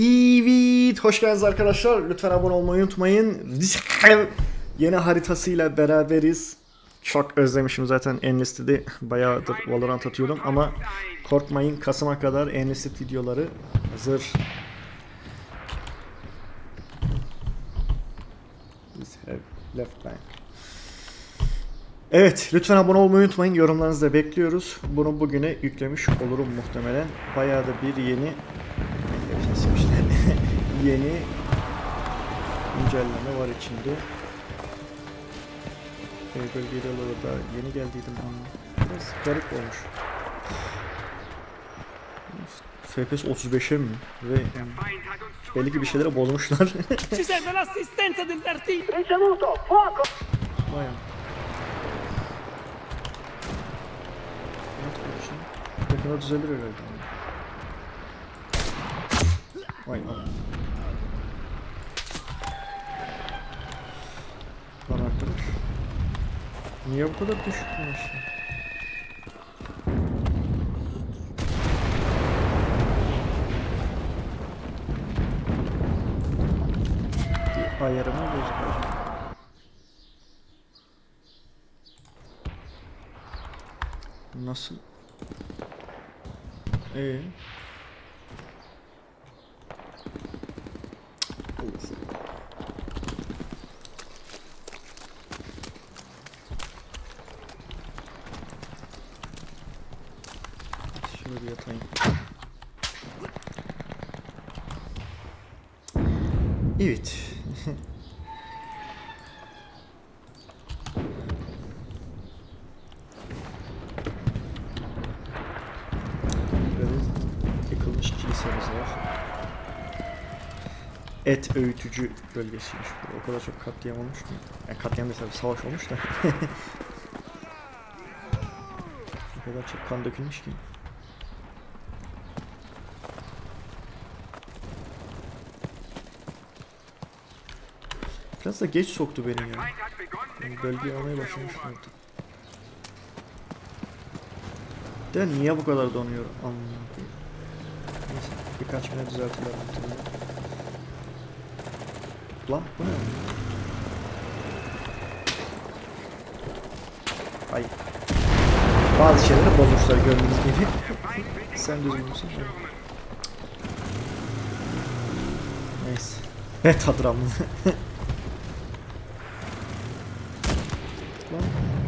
Evet, hoş geldiniz arkadaşlar. Lütfen abone olmayı unutmayın. Yeni haritasıyla beraberiz. Çok özlemişim zaten Enlisted'i. Bayağıdır Valorant atıyordum ama korkmayın Kasım'a kadar Enlisted videoları hazır. Left bank. Evet, lütfen abone olmayı unutmayın. Yorumlarınızı da bekliyoruz. Bunu bugüne yüklemiş olurum muhtemelen. Bayağı da bir yeni yeni güncelleme var içinde. E, bölgede da yeni geldiydim ama biraz garip olmuş. FPS 35'e mi? Ve yani, belli ki bir şeylere bozmuşlar. Ci serve l'assistenza del! Ricevuto, fuoco! Yakında düzelir herhalde. Vay am. Lan arkadaş. Niye bu kadar düşük bu şey? Bir ayarımı bozuk. Nasıl? Ee? Şöyle bir yatayım. Evet. Böyle yıkılmış kilisemiz var. Et öğütücü bölgesiymiş bu. O kadar çok katliam olmuş ki. Yani katliam tabii savaş olmuş da. o kadar çok kan dökülmüş ki. Biraz da geç soktu beni ya. Yani bölgeyi almaya başlamışlardı. De niye bu kadar donuyor anlamadım. Neyse birkaç güne düzeltirler. Lan bu ne? Ay. Bazı şeyleri bozmuşlar gördüğünüz gibi. Sen düzgün müsün? Neyse. Evet hadramlı. Lan.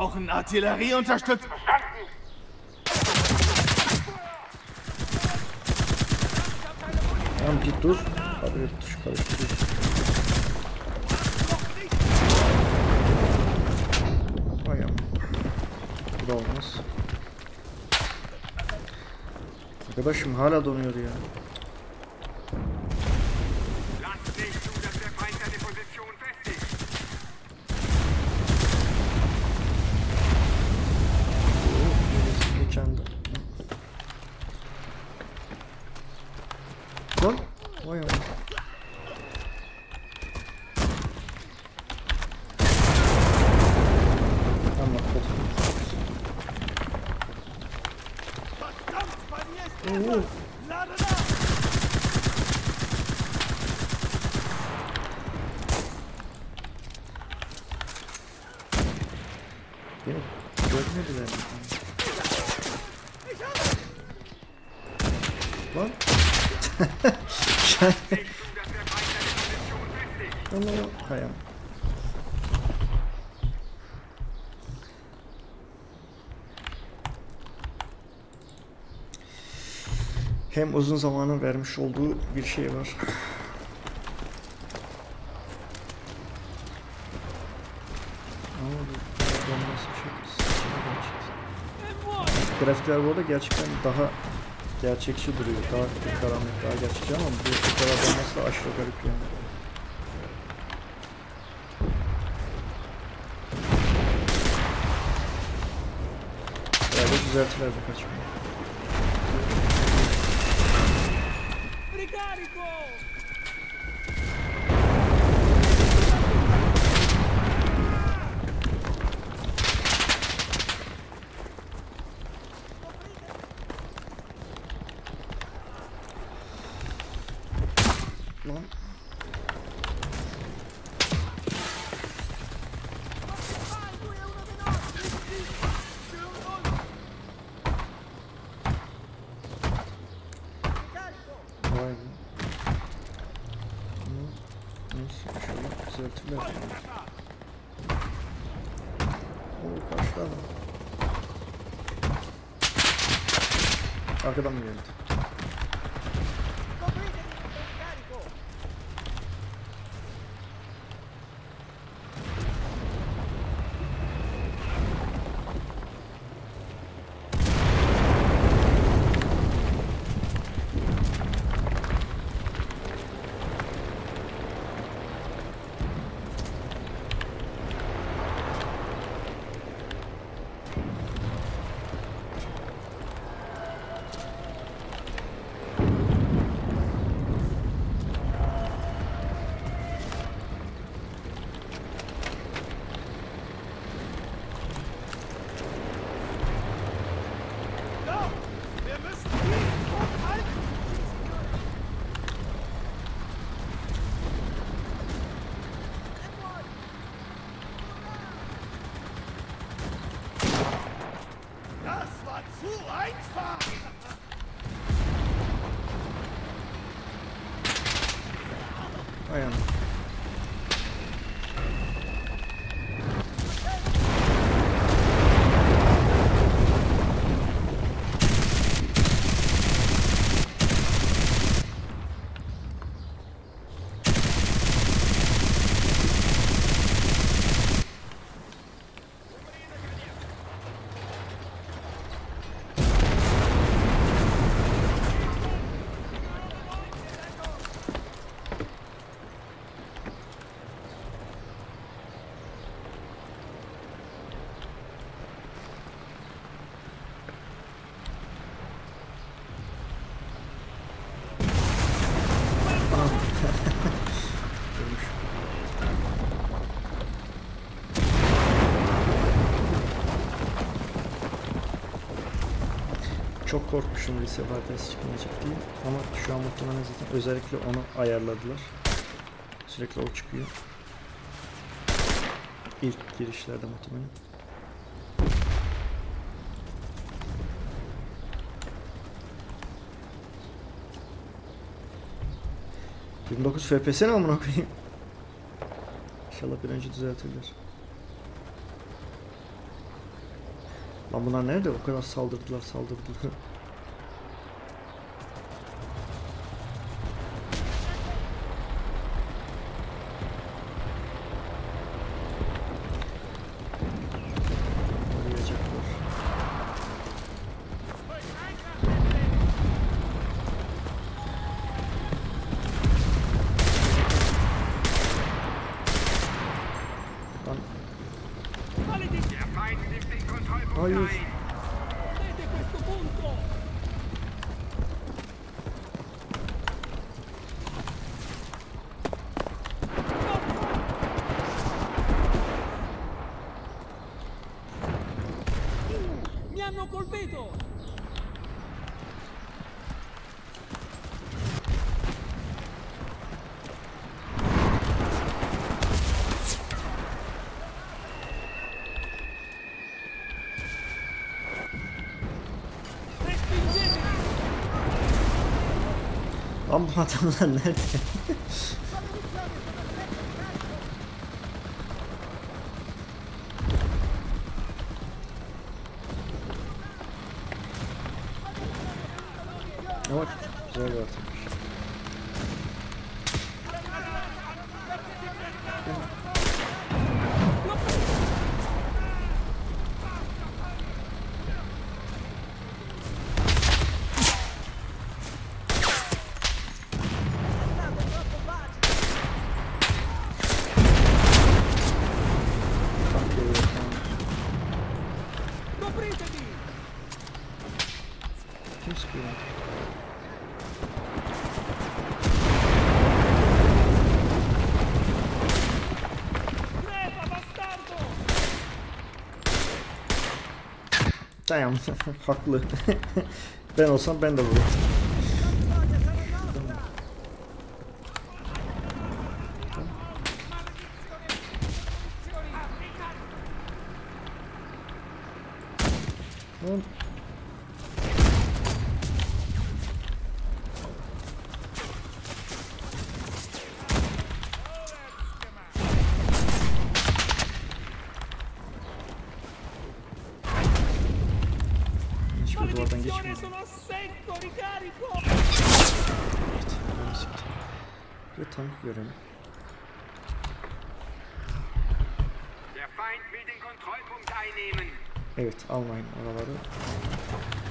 brauchen Artillerieunterstützung. Tamam git dur. Abi tuş karıştırıyor. Vay amma. Bu da olmaz. Arkadaşım hala donuyor ya. Lan. Vay amma. Tamam kötü. Verdammt, bei mir ist Oo. Lade nach! Beni görmediler mi? Lan. Sen... Lan lan lan. Hay amma. Hem uzun zamanın vermiş olduğu bir şey var. Grafikler bu arada gerçekten daha gerçekçi duruyor. Daha karanlık, daha gerçekçi ama bu kadar donması da aşırı garip yani. Herhalde düzeltiler birkaç gün. Clérigo! faca da minha. Zu Çok korkmuştum lise partisi çıkmayacak diye ama şu an muhtemelen zaten özellikle onu ayarladılar. Sürekli o çıkıyor. İlk girişlerde muhtemelen. ...29 FPS ne amına koyayım? İnşallah bir önce düzeltirler. Lan bunlar nerede? O kadar saldırdılar saldırdılar. Mi hanno colpito! Respingeteli! Lan bu adamlar nerede? Ne bak güzel bir Damn. Haklı. ben olsam ben de vururum. Feind will den Kontrollpunkt einnehmen. Evet, almayın oraları. Neyse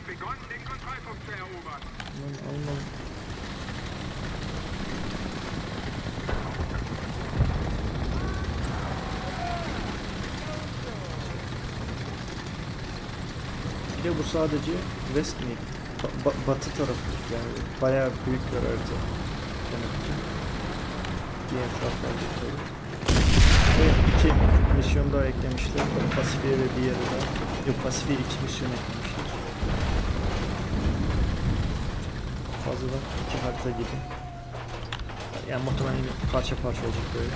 hat begonnen, den Kontrollpunkt zu erobern. Lan Alman. Bir de bu sadece west mi? Ba- ba- batı tarafı yani bayağı büyük bir harita. Demek. Diğer taraflar çıkıyor. Ve iki misyon daha eklemişler. Pasifik'e ve diğeri de. Yok Pasifik'e iki misyon eklemişler. Fazladan iki harita gibi. Yani muhtemelen parça parça olacak böyle.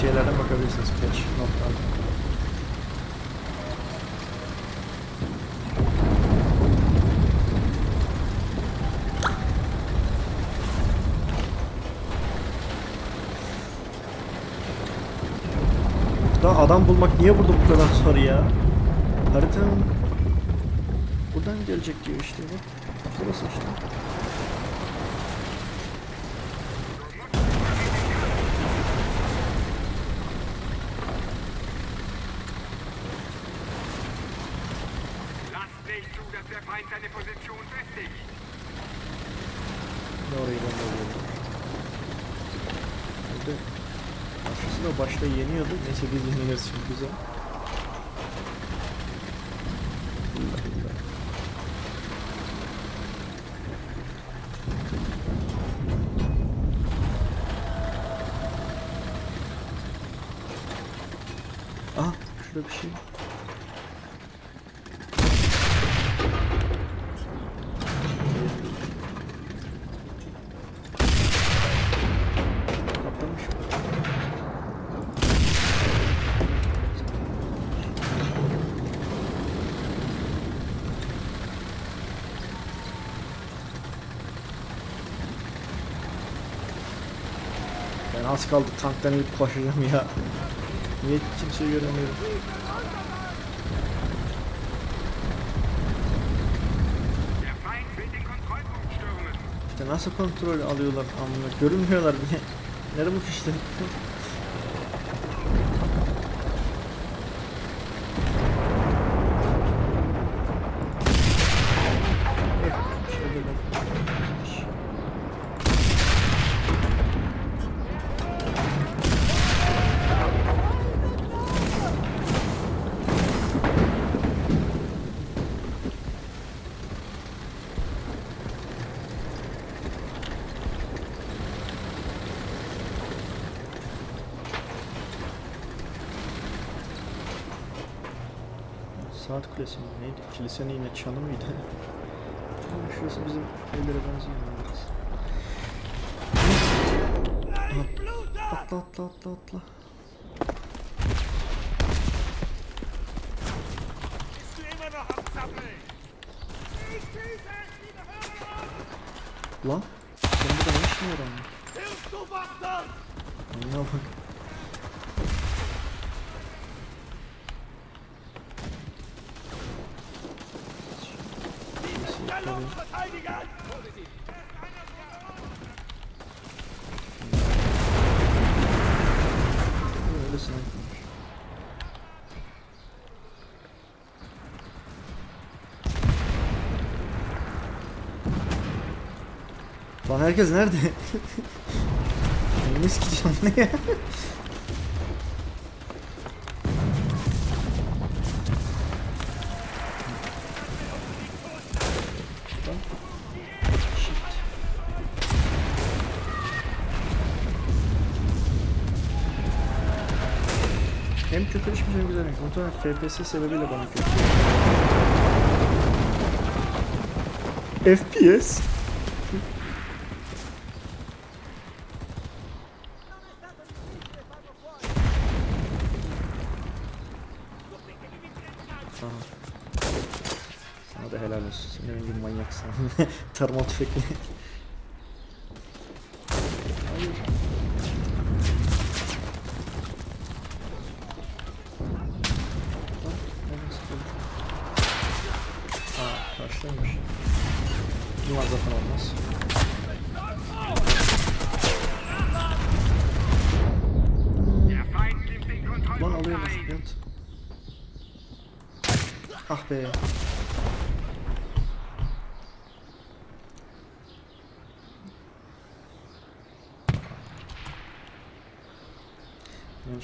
Şeylerden bakabilirsiniz patch notlardan. Da adam bulmak niye burada bu kadar zor ya? Haritanın buradan gelecek diyor işte bak. Burası işte. Ne orayı ben de alıyorum. Burada karşısı da başta yeniyordu. Neyse biz yeniyoruz şimdi güzel. Allah Allah. Burada bir şey. Patlamış mı? Ben az kaldı tanktan inip koşacağım ya. Niye kimseyi göremiyorum? İşte nasıl kontrol alıyorlar amına görünmüyorlar bile. Nerede bu fişler? Şöyle bak. Saat kulesi mi? Neydi? Kilisenin yine çanı mıydı? Ama Şurası bizim evlere benziyor. Atla atla atla atla. Verteidigen! Öyle snipermiş. Lan herkes nerede? Ne sikeceğim ne ya? İş hem güzel renk. Muhtemelen FPS sebebiyle bana kötü. FPS? Sana da helal olsun. Senin gibi manyaksın. Termal tüfekli. Ein. Yat. Ah be.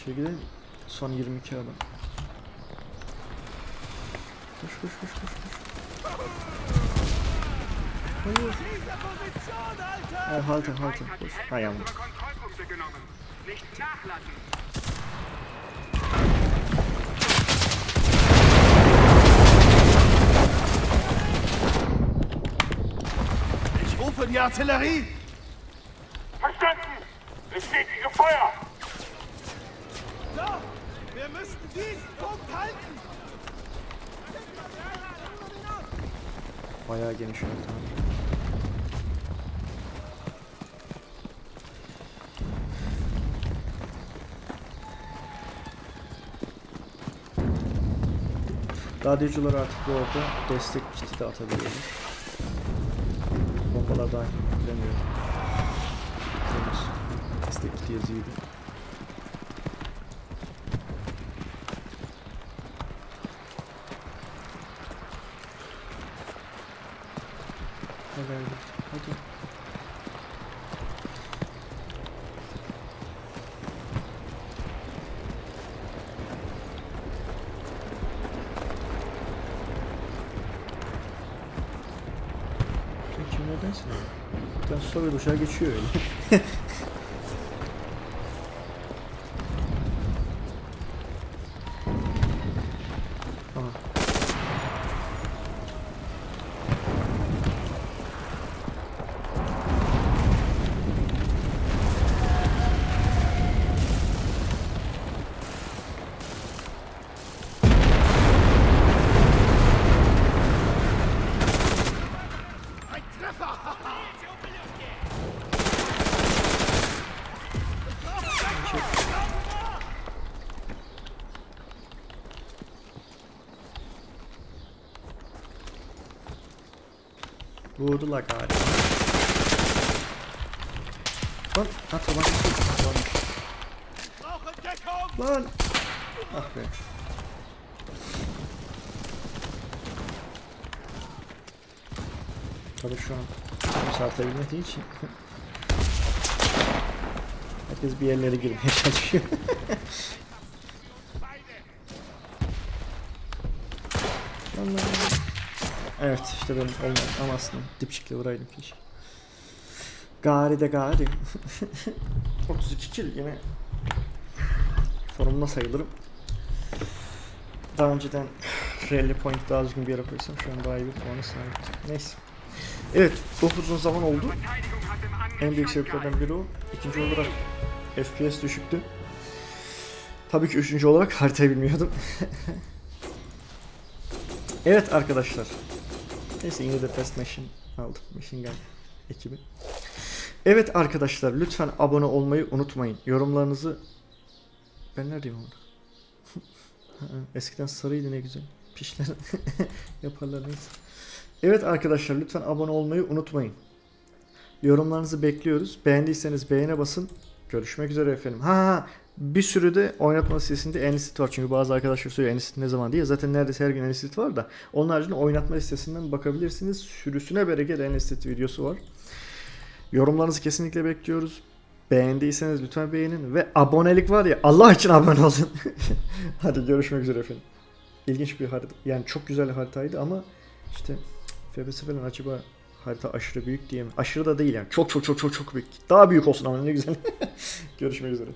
Şöyle gidelim. Son 22 adam. Koş koş koş koş koş. Hayır. Ay, halte halte. Koş. Hälfte Hay Allah. unserer Kontrollpunkte genommen. Nicht nachlassen. Die Artillerie! Verstanden! Bestätige Feuer! Da! Wir müssen diesen Punkt halten! Bayağı geniş ortam. Radyocular artık bu arada destek kiti de atabiliyorlar. ataque, grande. vamos este aqui ter ido. Usta bir uçağa geçiyor öyle. Ha ha ha! Vurdular galiba. Lan ha tabanca Lan. Brauche Deckung! Lan. Ah be. Tabii şu an yükseltebilmediği için herkes bir yerlere girmeye çalışıyor. Lan lan. Evet işte benim olmadı ama aslında dipçikle vuraydım keşke. Gari de gari. 32 kill yine formunda sayılırım. Daha önceden rally point daha düzgün bir yere koysam şu an daha iyi bir puanı sahiptim. Neyse. Evet 9 uzun zaman oldu. En büyük sebeplerden biri o. İkinci olarak FPS düşüktü. Tabii ki üçüncü olarak haritayı bilmiyordum. evet arkadaşlar. Neyse yine de Fast Machine aldım. Machine Gun ekibi. Evet arkadaşlar lütfen abone olmayı unutmayın. Yorumlarınızı... Ben neredeyim? Ha, Eskiden sarıydı ne güzel. Pişler yaparlar neyse. Evet arkadaşlar lütfen abone olmayı unutmayın. Yorumlarınızı bekliyoruz. Beğendiyseniz beğene basın. Görüşmek üzere efendim. Ha, Ha bir sürü de oynatma listesinde Enlisted var. Çünkü bazı arkadaşlar soruyor Enlisted ne zaman diye. Zaten neredeyse her gün Enlisted var da. Onun haricinde oynatma listesinden bakabilirsiniz. Sürüsüne bereket Enlisted videosu var. Yorumlarınızı kesinlikle bekliyoruz. Beğendiyseniz lütfen beğenin. Ve abonelik var ya Allah için abone olun. Hadi görüşmek üzere efendim. İlginç bir harita. Yani çok güzel haritaydı ama işte FPS falan acaba harita aşırı büyük diye mi? Aşırı da değil yani. Çok çok çok çok çok büyük. Daha büyük olsun ama ne güzel. Görüşmek üzere.